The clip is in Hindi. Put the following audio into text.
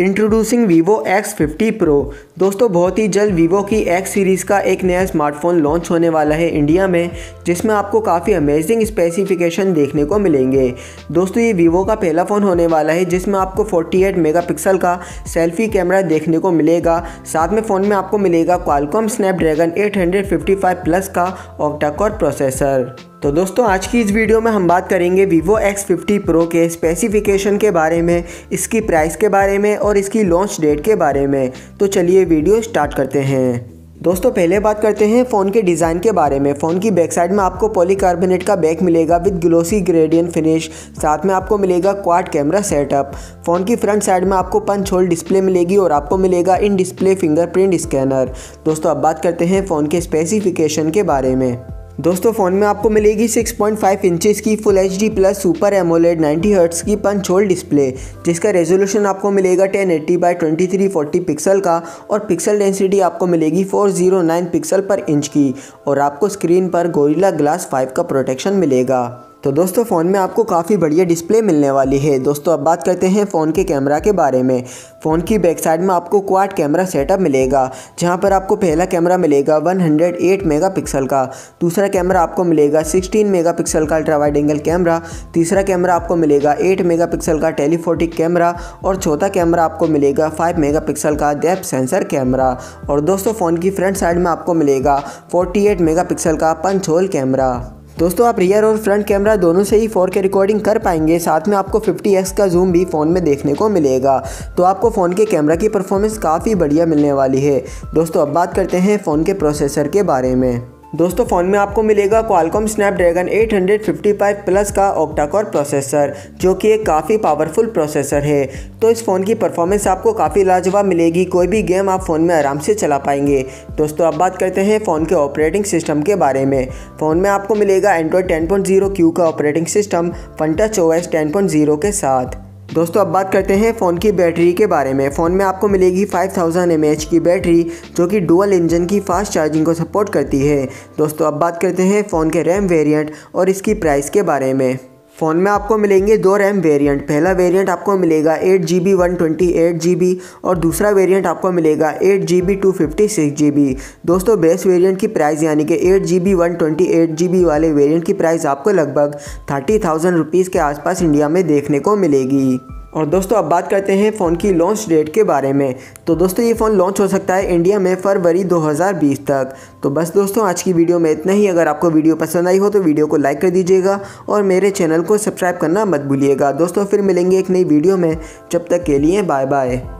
Introducing vivo X fifty pro दोस्तों, बहुत ही जल्द वीवो की एक्स सीरीज़ का एक नया स्मार्टफ़ोन लॉन्च होने वाला है इंडिया में, जिसमें आपको काफ़ी अमेजिंग स्पेसिफिकेशन देखने को मिलेंगे। दोस्तों, ये वीवो का पहला फ़ोन होने वाला है, जिसमें आपको 48 मेगापिक्सल का सेल्फी कैमरा देखने को मिलेगा। साथ में फ़ोन में आपको मिलेगा क्वालकॉम स्नैपड्रैगन 855 प्लस का ऑक्टाकोर प्रोसेसर तो दोस्तों, आज की इस वीडियो में हम बात करेंगे वीवो X50 Pro के स्पेसिफिकेशन के बारे में, इसकी प्राइस के बारे में और इसकी लॉन्च डेट के बारे में। तो चलिए वीडियो स्टार्ट करते हैं। दोस्तों, पहले बात करते हैं फ़ोन के डिज़ाइन के बारे में। फ़ोन की बैक साइड में आपको पॉलीकार्बोनेट का बैक मिलेगा विद ग्लोसी ग्रेडियन फिनिश साथ में आपको मिलेगा क्वाड कैमरा सेटअप फ़ोन की फ्रंट साइड में आपको पंच होल डिस्प्ले मिलेगी और आपको मिलेगा इन डिस्प्ले फिंगरप्रिंट स्कैनर दोस्तों, अब बात करते हैं फ़ोन के स्पेसिफिकेशन के बारे में। दोस्तों, फ़ोन में आपको मिलेगी 6.5 पॉइंट इंचज़ की full H D plus super AMOLED 90 hertz की पंच होल डिस्प्ले जिसका रेजोल्यूशन आपको मिलेगा 1080 एट्टी बाई ट्वेंटी पिक्सल का और पिक्सल डेंसिटी आपको मिलेगी 409 पिक्सल पर इंच की और आपको स्क्रीन पर गोरिल्ला ग्लास 5 का प्रोटेक्शन मिलेगा। तो दोस्तों, फ़ोन में आपको काफ़ी बढ़िया डिस्प्ले मिलने वाली है। दोस्तों, अब बात करते हैं फ़ोन के कैमरा के बारे में। फ़ोन की बैक साइड में आपको क्वाड कैमरा सेटअप मिलेगा, जहाँ पर आपको पहला कैमरा मिलेगा 108 मेगापिक्सल का। दूसरा कैमरा आपको मिलेगा 16 मेगापिक्सल का अल्ट्रा वाइड एंगल कैमरा तीसरा कैमरा आपको मिलेगा 8 मेगापिक्सल का टेलीफोटिक कैमरा और चौथा कैमरा आपको मिलेगा 5 मेगापिक्सल का डेप सेंसर कैमरा और दोस्तों, फ़ोन की फ्रंट साइड में आपको मिलेगा फोर्टी मेगापिक्सल का पंच होल कैमरा दोस्तों, आप रियर और फ्रंट कैमरा दोनों से ही 4K रिकॉर्डिंग कर पाएँगे। साथ में आपको 50x का जूम भी फ़ोन में देखने को मिलेगा। तो आपको फ़ोन के कैमरा की परफॉर्मेंस काफ़ी बढ़िया मिलने वाली है। दोस्तों, अब बात करते हैं फ़ोन के प्रोसेसर के बारे में। दोस्तों, फ़ोन में आपको मिलेगा क्वालकॉम स्नैपड्रैगन 855 प्लस का ऑक्टाकोर प्रोसेसर जो कि एक काफ़ी पावरफुल प्रोसेसर है। तो इस फ़ोन की परफॉर्मेंस आपको काफ़ी लाजवाब मिलेगी, कोई भी गेम आप फ़ोन में आराम से चला पाएँगे। दोस्तों, अब बात करते हैं फ़ोन के ऑपरेटिंग सिस्टम के बारे में। फ़ोन में आपको मिलेगा एंड्रॉयड 10.0 क्यू का operating system Funtouch O S के साथ। दोस्तों, अब बात करते हैं फ़ोन की बैटरी के बारे में। फ़ोन में आपको मिलेगी 5000 थाउज़ेंड की बैटरी, जो कि डुअल इंजन की फास्ट चार्जिंग को सपोर्ट करती है। दोस्तों, अब बात करते हैं फ़ोन के रैम वेरिएंट और इसकी प्राइस के बारे में। फ़ोन में आपको मिलेंगे दो रैम वेरिएंट। पहला वेरिएंट आपको मिलेगा eight G B one twenty, eight G B और दूसरा वेरिएंट आपको मिलेगा eight G B two fifty, six G B दोस्तों, बेस वेरिएंट की प्राइस यानी कि eight G B one twenty, eight G B वाले वेरिएंट की प्राइस आपको लगभग थर्टी थाउज़ेंड रुपीज़ के आसपास इंडिया में देखने को मिलेगी। और दोस्तों, अब बात करते हैं फ़ोन की लॉन्च डेट के बारे में। तो दोस्तों, ये फ़ोन लॉन्च हो सकता है इंडिया में फरवरी 2020 तक। तो बस दोस्तों, आज की वीडियो में इतना ही। अगर आपको वीडियो पसंद आई हो तो वीडियो को लाइक कर दीजिएगा और मेरे चैनल को सब्सक्राइब करना मत भूलिएगा। दोस्तों, फिर मिलेंगे एक नई वीडियो में। जब तक के लिए बाय बाय